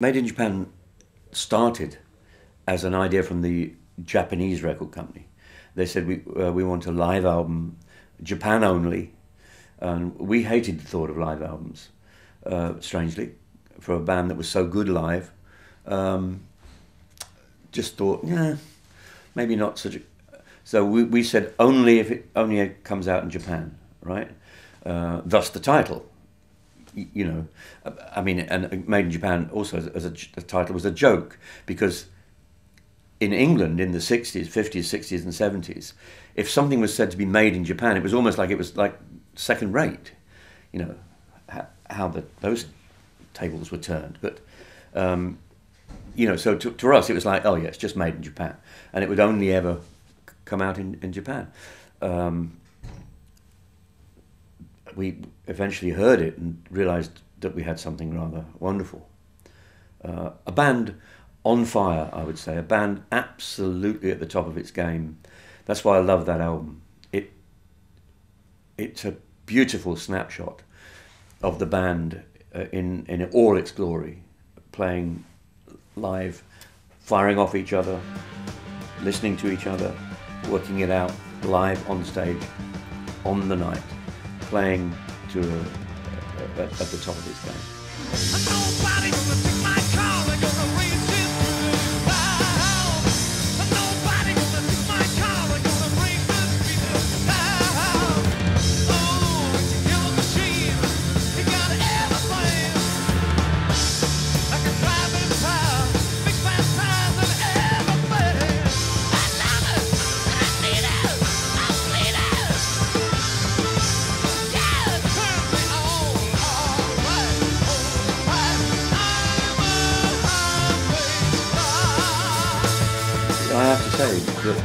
Made in Japan started as an idea from the Japanese record company. They said we uh, we want a live album, Japan only, and we hated the thought of live albums. Uh, strangely, for a band that was so good live, um, just thought, yeah, maybe not such. a... So we we said only if it only comes out in Japan, right? Uh, thus the title you know, I mean, and Made in Japan also as a, the title was a joke because in England in the 60s, 50s, 60s, and 70s, if something was said to be made in Japan, it was almost like it was like second rate, you know, how, the, those tables were turned. But, um, you know, so to, to, us, it was like, oh, yeah, it's just made in Japan. And it would only ever come out in, in Japan. Um, we eventually heard it and realized that we had something rather wonderful. Uh, a band on fire, I would say, a band absolutely at the top of its game. That's why I love that album. It it's a beautiful snapshot of the band uh, in in all its glory, playing live, firing off each other, listening to each other, working it out live on stage on the night playing to a, a, at the top of his game. Say that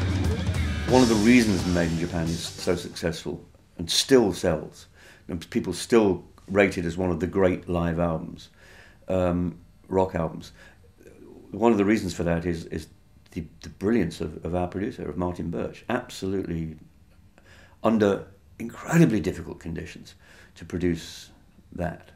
one of the reasons Made in Japan is so successful and still sells, and people still rate it as one of the great live albums, um, rock albums. One of the reasons for that is is the, the brilliance of, of our producer, of Martin Birch. Absolutely, under incredibly difficult conditions, to produce that.